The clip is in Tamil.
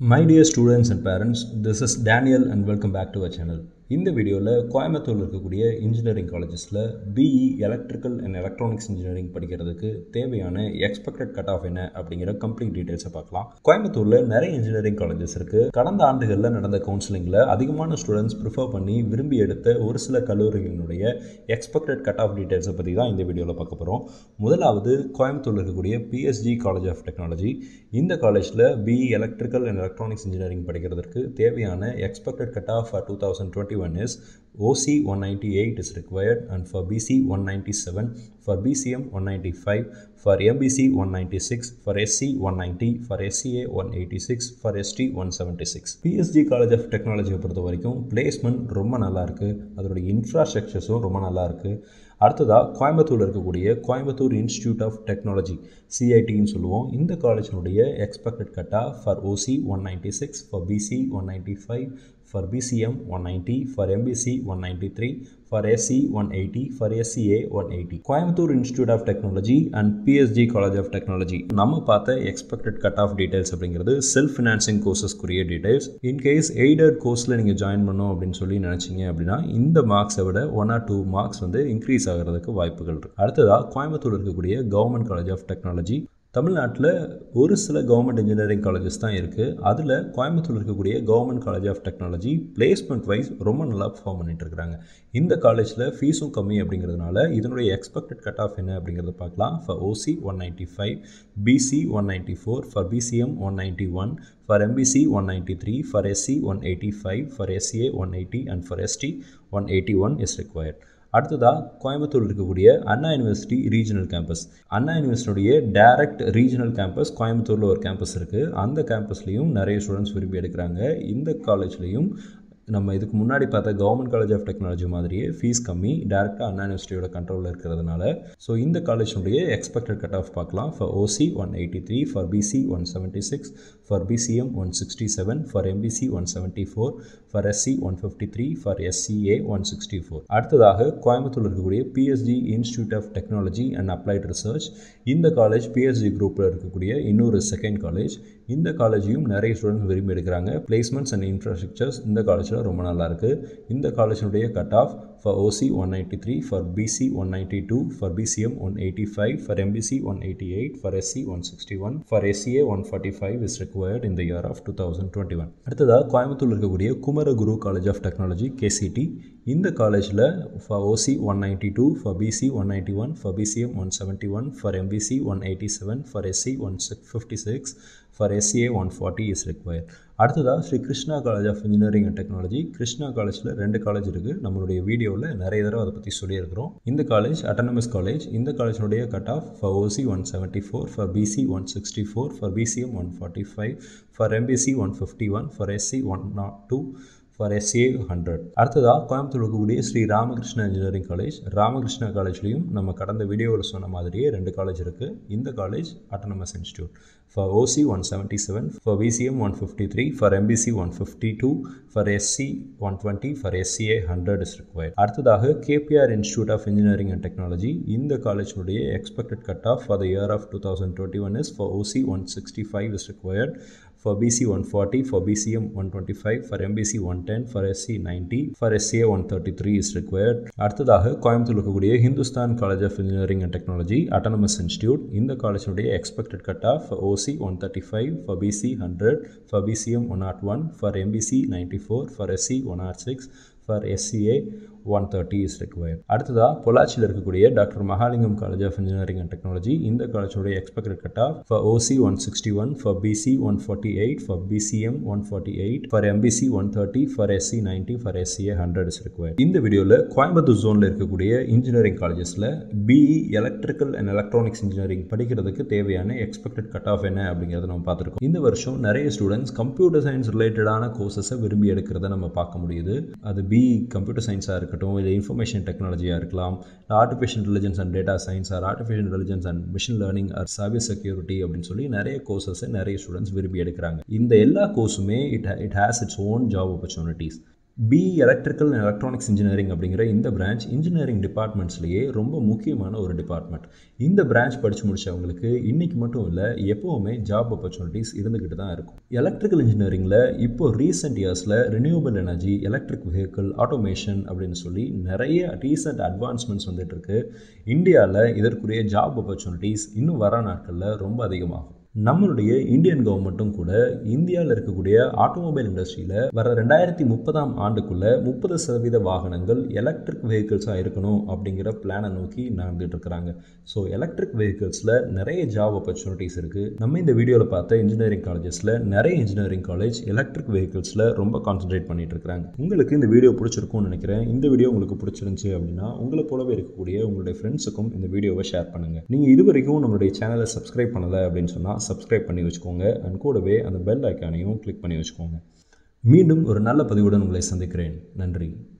My dear students and parents, this is Daniel and welcome back to our channel. இந்த வீடியோவில் கோயம்புத்தூரில் இருக்கக்கூடிய இன்ஜினியரிங் காலேஜஸில் BE electrical and electronics engineering படிக்கிறதுக்கு தேவையான எக்ஸ்பெக்டட் கட் ஆஃப் என்ன அப்படிங்கிற கம்ப்ளீட் டீட்டெயில்ஸை பார்க்கலாம். கோயம்புத்தூரில் நிறைய இன்ஜினியரிங் காலேஜஸ் இருக்குது கடந்த ஆண்டுகளில் நடந்த கவுன்சிலிங்கில் அதிகமான ஸ்டூடெண்ட்ஸ் ப்ரிஃபர் பண்ணி விரும்பி எடுத்த ஒரு சில கல்லூரிகளினுடைய எக்ஸ்பெக்டட் கட் ஆஃப் டீட்டெயில்ஸை பற்றி தான் இந்த வீடியோவில் பார்க்க போகிறோம் முதலாவது கோயம்புத்தூரில் இருக்கக்கூடிய பிஎஸ்ஜி காலேஜ் ஆஃப் டெக்னாலஜி இந்த காலேஜில் BE electrical and electronics engineering படிக்கிறதுக்கு தேவையான expected cut off two thousand twenty one is OC 198 is required and for BC 197, for BCM 195, for MBC 196, for SC 190, for SCA 186, for ST 176. PSG college of டெக்னாலஜியை பொறுத்த வரைக்கும் பிளேஸ்மெண்ட் ரொம்ப நல்லா இருக்குது அதோடைய இன்ஃப்ராஸ்ட்ரக்சர்ஸும் ரொம்ப நல்லா இருக்குது அடுத்ததாக கோயம்புத்தூரில் இருக்கக்கூடிய கோயம்புத்தூர் இன்ஸ்டியூட் ஆஃப் டெக்னாலஜி சிஐடின்னு சொல்லுவோம். இந்த காலேஜினுடைய expected khatta for OC one ninety six for BC one ninety five for BCM one ninety for MBC one ninety three for SC one eighty for SCA one eighty Coimbatore institute of technology and PSG college of technology நம்ம பார்த்த எக்ஸ்பெக்டட் கட் ஆஃப் டீடைல்ஸ் அப்படிங்கிறது செல்ஃப் ஃபினான்சிங் கோர்சஸ்க்குரிய டீடைல்ஸ் இன்கேஸ் எய்டட் கோர்ஸில் நீங்கள் ஜாயின் பண்ணோம் அப்படின்னு சொல்லி நினச்சிங்க அப்படின்னா இந்த மார்க்ஸை விட ஒன் ஆர் டூ மார்க்ஸ் வந்து இன்க்ரீஸ் ஆகிறதுக்கு வாய்ப்புகள் இருக்குது அடுத்ததாக கோயம்புத்தூர் இருக்கக்கூடிய கவர்மெண்ட் காலேஜ் ஆஃப் டெக்னாலஜி தமிழ்நாட்டில் ஒரு சில கவர்மெண்ட் இன்ஜினியரிங் காலேஜஸ் தான் இருக்குது அதில் கோயம்புத்தூர் இருக்கக்கூடிய government college of technology placement wise ரொம்ப நல்லா பர்ஃபார்ம் பண்ணிட்டு இருக்கிறாங்க இந்த காலேஜில் ஃபீஸும் கம்மி அப்படிங்கிறதுனால இதனுடைய எக்ஸ்பெக்டட் கட் ஆஃப் என்ன அப்படிங்கிறத பார்க்கலாம். For OC one ninety five BC one ninety four for BCM one ninety one for MBC one ninety three for SC one eighty five for SCA one eighty and for ST one eighty one is required அடுத்ததாக கோயம்புத்தூர் இருக்கக்கூடிய Anna university regional campus Anna யூனிவர்சிட்டியுடைய direct regional campus கோயம்புத்தூரில் ஒரு கேம்பஸ் இருக்குது அந்த கேம்பஸ்லேயும் நிறைய ஸ்டூடெண்ட்ஸ் விரும்பி எடுக்கிறாங்க. இந்த காலேஜ்லேயும் நம்ம இதுக்கு முன்னாடி பார்த்த கவர்மெண்ட் காலேஜ் ஆஃப் டெக்னாலஜி மாதிரியே ஃபீஸ் கம்மி டேரெக்டாக அண்ணா யூனிவர்சிட்டியோட கண்ட்ரோலில் இருக்கிறதுனால. ஸோ இந்த காலேஜினுடைய எக்ஸ்பெக்டட் கட் ஆஃப் பார்க்கலாம். For OC one eighty three for BC one seventy six for BCM one sixty seven for MBC one seventy four for SC one fifty three for SCA one sixty four அடுத்ததாக கோயம்புத்தூர் இருக்கக்கூடிய PSG institute of technology and applied research இந்த காலேஜ் பிஎஸ்டி குரூப்பில் இருக்கக்கூடிய இன்னொரு செகண்ட் காலேஜ் இந்த காலேஜையும் நிறைய ஸ்டூடெண்ட்ஸ் விரும்பி எடுக்கிறாங்க. பிளேஸ்மெண்ட்ஸ் அண்ட் இன்ஃப்ராஸ்ட்ரக்சர்ஸ் இந்த காலேஜில் ரொம்ப நல்லா இந்த காலேஜினுடைய cut off for OC one ninety three for BC one ninety two for BCM one eighty five for MBC one eighty eight for SC one sixty one for SCA one forty five is required இந்த year of two thousand twenty one அடுத்ததாக கோயம்புத்தூர் இருக்கக்கூடிய Kumaraguru college of technology KCT இந்த காலேஜில் for OC one ninety two for BC one ninety one for BCM one seventy one for MBC one eighty seven for SC one six fifty six for SCA one forty is require அடுத்ததாக Sri Krishna college of engineering and technology Krishna காலேஜில் ரெண்டு காலேஜ் இருக்குது நம்மளுடைய வீடியோ வீடியோவில் நிறைய தடவை அதை பற்றி சொல்லியிருக்கிறோம். இந்த காலேஜ் அட்டானமஸ் காலேஜ் இந்த காலேஜினுடைய cut off for OC one seventy four for BC one sixty four for BCM one forty five for MBC one fifty one for SC one nought two for SA hundred அடுத்ததாக கோயம்புத்தூர் இருக்கக்கூடிய ஸ்ரீ ராமகிருஷ்ண இன்ஜினியரிங் காலேஜ் ராமகிருஷ்ணா காலேஜ்லேயும் நம்ம கடந்த வீடியோவில் சொன்ன மாதிரியே ரெண்டு காலேஜ் இருக்குது இந்த college autonomous institute for OC one seventy seven for BCM one fifty three for MBC one fifty two for SC one twenty for SCA hundred is required அடுத்ததாக KPR institute of engineering and technology இந்த காலேஜுடைய expected cut off for the year of two thousand twenty one is for OC one sixty five is required for BC 140, for BCM 125, for MBC 110, for SC 90, for thirty 133 is required. அடுத்ததாக கோயம்புத்தூர் இருக்கக்கூடிய Hindusthan college of engineering and technology autonomous institute இந்த காலேஜினுடைய expected cut off OC one thirty five for BC hundred for BCM one nought one for MBC ninety four for SC one or six for SCA one thirty is require அடுத்ததாக பொள்ளாச்சியில் இருக்கக்கூடிய doctor Mahalingam college of engineering and technology இந்த காலேஜோடைய expected cut off for OC one sixty one for BC one forty eight for BCM one forty eight for MBC one thirty for SC ninety for SCA hundred is require இந்த வீடியோவில் கோயம்புத்தூர் ஜோனில் இருக்கக்கூடிய இன்ஜினியரிங் காலேஜஸில் BE electrical and electronics engineering படிக்கிறதுக்கு தேவையான எக்ஸ்பெக்டட் கட் ஆஃப் என்ன அப்படிங்கிறத நம்ம பார்த்துருக்கோம். இந்த வருஷம் நிறைய ஸ்டூடெண்ட்ஸ் கம்ப்யூட்டர் சயின்ஸ் ரிலேட்டடான கோர்சஸை விரும்பி எடுக்கிறத நம்ம பார்க்க முடியுது. அது பிஇ கம்ப்யூட்டர் சயின்ஸாக இருக்கட்டும் இல்லை இன்ஃபர்மேஷன் டெக்னாலஜியாக இருக்கலாம் artificial intelligence and data science or artificial intelligence and machine learning or service security அப்படின்னு சொல்லி நிறைய கோர்சஸை நிறைய ஸ்டூடெண்ட்ஸ் விரும்பி எடுக்கிறாங்க. இந்த எல்லா கோர்ஸுமே it it has its own job opportunities B electrical and electronics engineering அப்படிங்கிற இந்த பிரான்ச் இன்ஜினியரிங் டிபார்ட்மெண்ட்ஸ்லேயே ரொம்ப முக்கியமான ஒரு டிபார்ட்மெண்ட் இந்த பிரான்ச் படித்து முடிச்சவங்களுக்கு இன்றைக்கி மட்டும் இல்லை எப்போவுமே ஜாப் ஆப்பர்ச்சுனிட்டிஸ் இருந்துக்கிட்டு தான் இருக்கும். எலக்ட்ரிக்கல் இன்ஜினியரிங்கில் இப்போ ரீசெண்ட் இயர்ஸில் renewable energy electric vehicle automation அப்படின்னு சொல்லி நிறைய ரீசெண்ட் அட்வான்ஸ்மெண்ட்ஸ் வந்துட்டு இருக்கு. இந்தியாவில் இதற்குரிய ஜாப் ஆப்பர்ச்சுனிட்டிஸ் இன்னும் வர நாட்களில் ரொம்ப அதிகமாகும். நம்மளுடைய இந்தியன் கவர்மெண்ட்டும் கூட இந்தியாவில் இருக்கக்கூடிய ஆட்டோமொபைல் இண்டஸ்ட்ரியில் வர ரெண்டாயிரத்தி முப்பதாம் ஆண்டுக்குள்ளே முப்பது சதவீத வாகனங்கள் எலக்ட்ரிக் வெஹிக்கிள்ஸாக இருக்கணும் அப்படிங்கிற பிளானை நோக்கி நடந்துகிட்டு இருக்கிறாங்க. ஸோ எலக்ட்ரிக் வெஹிக்கிள்ஸில் நிறைய ஜாப் ஆப்பர்ச்சுனிட்டிஸ் இருக்குது நம்ம இந்த வீடியோவில் பார்த்த இன்ஜினியரிங் காலேஜஸில் நிறைய இன்ஜினியரிங் காலேஜ் எலக்ட்ரிக் வெஹிக்கிள்ஸில் ரொம்ப கான்சென்ட்ரேட் பண்ணிட்டு இருக்காங்க உங்களுக்கு இந்த வீடியோ பிடிச்சிருக்கும்னு நினைக்கிறேன். இந்த வீடியோ உங்களுக்கு பிடிச்சிருந்துச்சு அப்படின்னா உங்களை போலவே இருக்கக்கூடிய உங்களுடைய ஃப்ரெண்ட்ஸுக்கும் இந்த வீடியோவை ஷேர் பண்ணுங்கள் நீங்கள் இது வரைக்கும் நம்மளுடைய சேனலை சப்ஸ்கிரைப் பண்ணலை அப்படின்னு சொன்னால் சப்ஸ்கிரைப் பண்ணி வச்சுக்கோங்க. அண்ட் கூடவே அந்த பெல் ஐக்கானையும் கிளிக் பண்ணி வச்சுக்கோங்க. மீண்டும் ஒரு நல்ல பதிவுடன் உங்களை சந்திக்கிறேன். நன்றி.